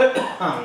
Um, ah.